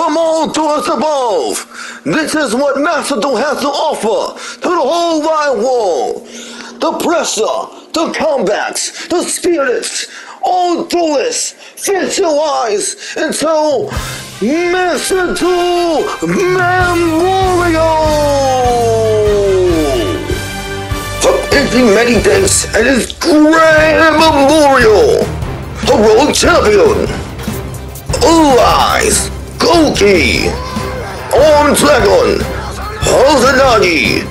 from on to us above. This is what Master Duel has to offer to the whole wide world. The pressure, the comebacks, the spirits, all this fix your eyes into Master Duel Memorial! For painting many thanks and his grand memorial, the world champion, Blue Eyes, Gouki, Orange Dragon, Hosanagi,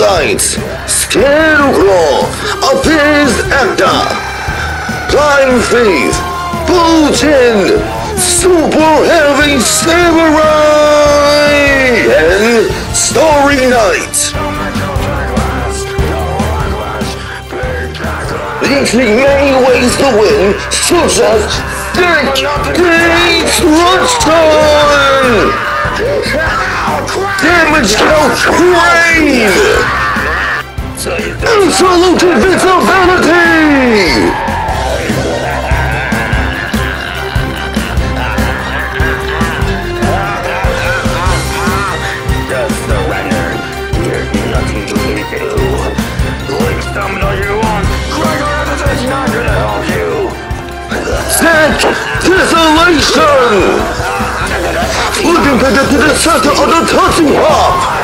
Lights, Scarecrow, Appeased Actor, Faith, Blue Chin, Super Heavy Samurai, and Starry Night. These many ways to win, such as Dates Lunchtime! Damage Count Crane! Absolute invincibility! To the center of the touching hop!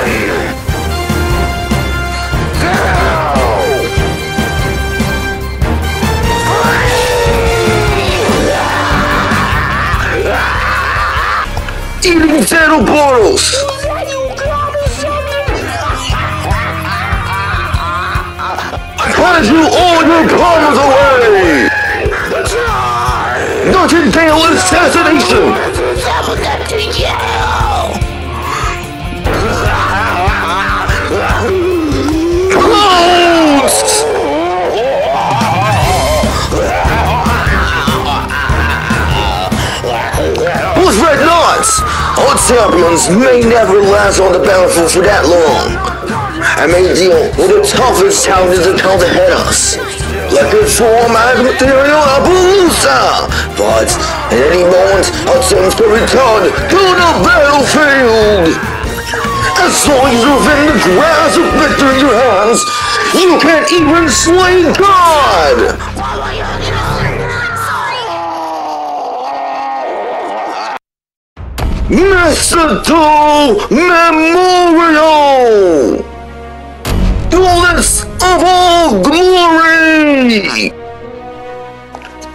Eating zero portals! Has you all your problems away! Dale assassination! Close! Who's Red Knights? Our champions may never last on the battlefield for that long. I may deal with the toughest challenges that come to head us. Like a form as material Appaloosa! But at any moment, teams can return to the battlefield! As long as you're within the grasp of victory in your hands, you can't even slay God! Master Duel Memorial! Duelist of all glory!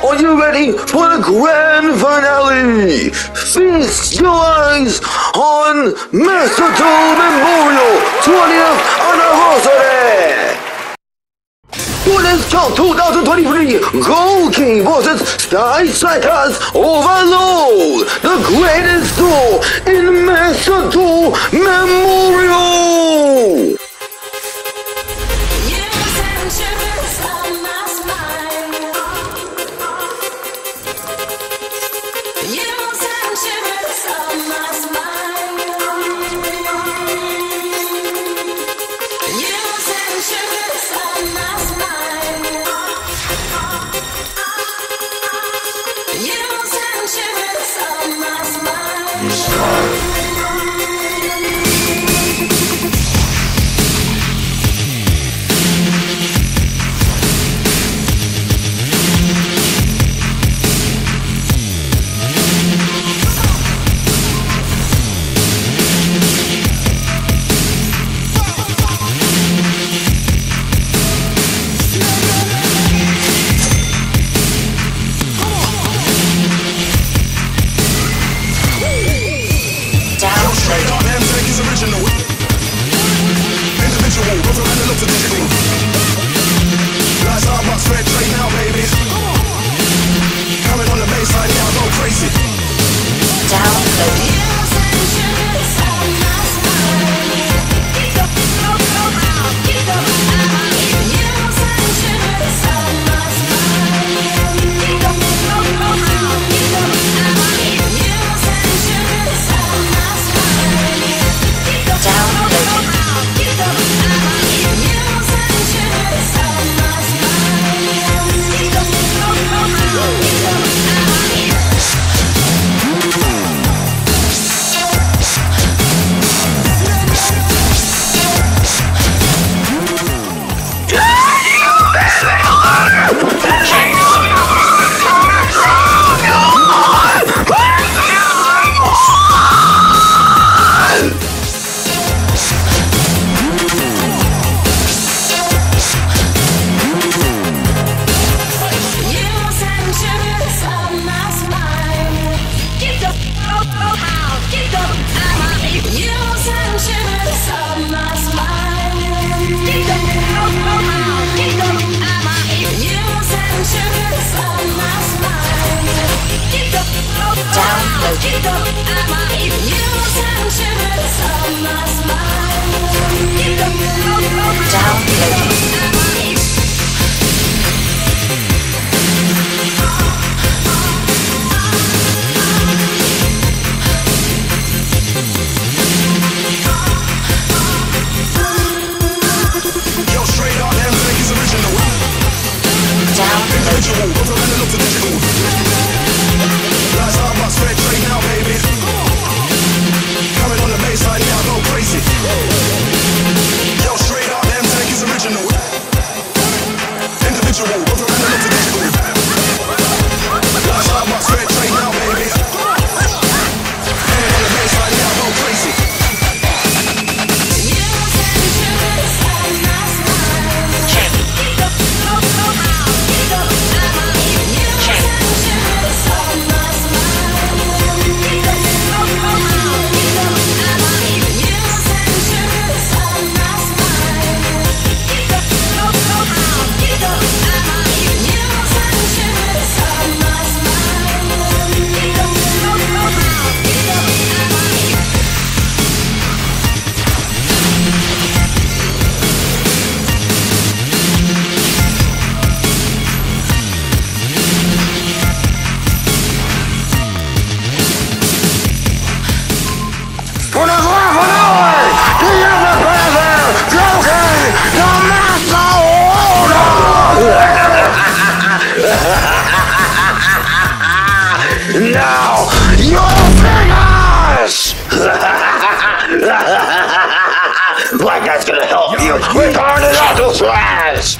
Are you ready for the grand finale? Feast your eyes on Master Duel Memorial 20th Anniversary! Winners Cup 2023 Gold King vs Sky Strikers Overload! The greatest duel in Master Duel Memorial! like that's gonna help you. We're turning up the trash!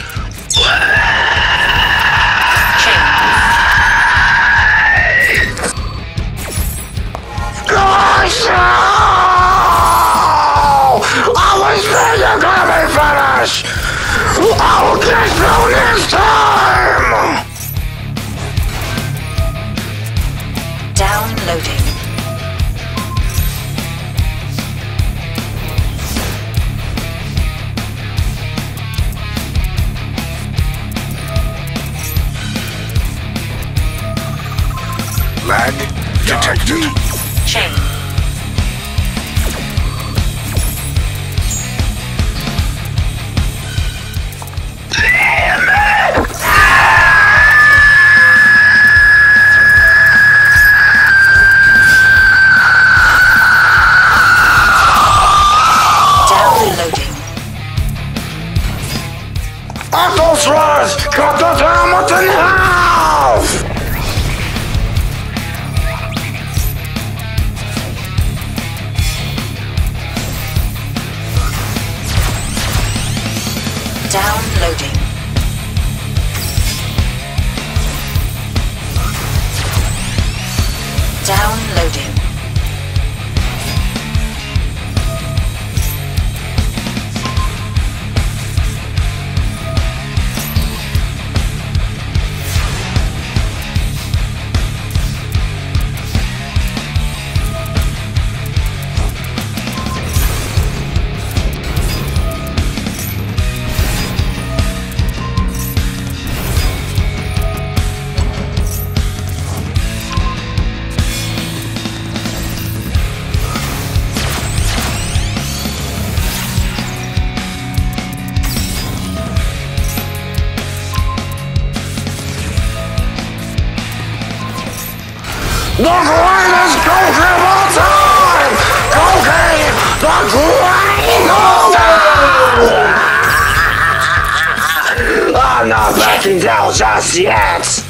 Chain. Downloading. Atlas Rise! Cut the the greatest coach of all time! Cocaine, the greatest! I'm not backing down just yet!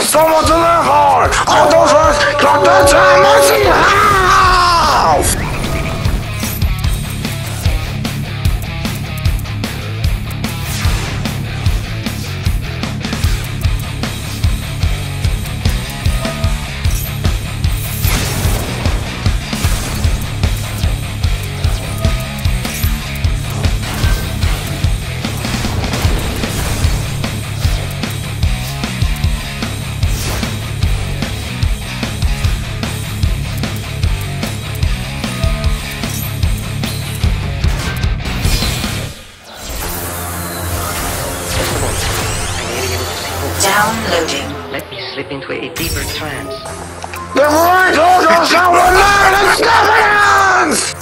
so much in their heart. All those words, got that time, I see. The great order shall remain in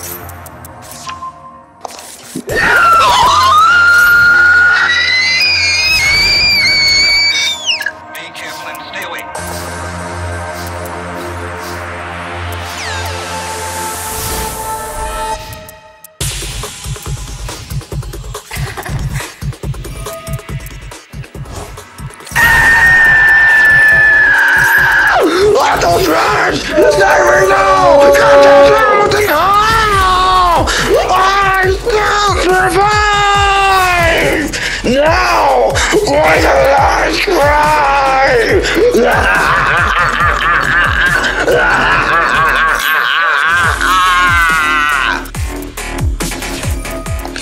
those rats never know! Contact with the call! I still survive! Now, like a last cry!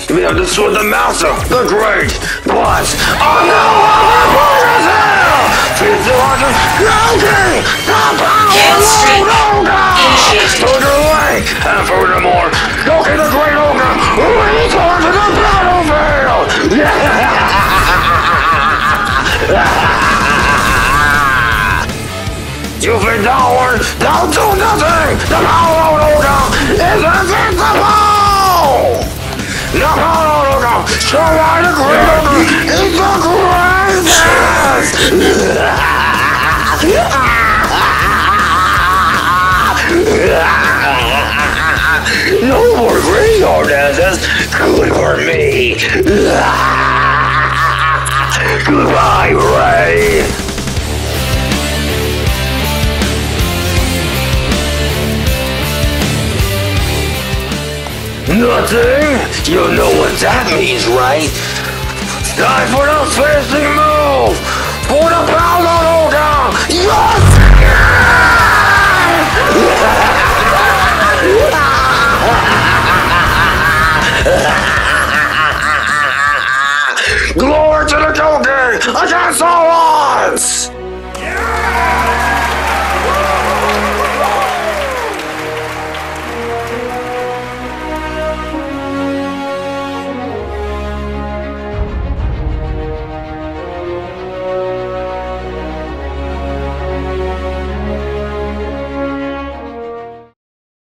We have destroyed the master, the great, but oh! Feed the The power of streak Loga! initiated. Further away, and furthermore, Gouki the great ogre, return to the battlefield! You've been down to nothing! The power of Loga is invincible! No, no, no, no! So why the great ogre is the greatest! No more graveyard dances! Good for me! Goodbye, Ray! Nothing? You know what that means, right? Time for the fancy move! For the pound on Oga! Yes! Glory to the Gouki! Against all odds!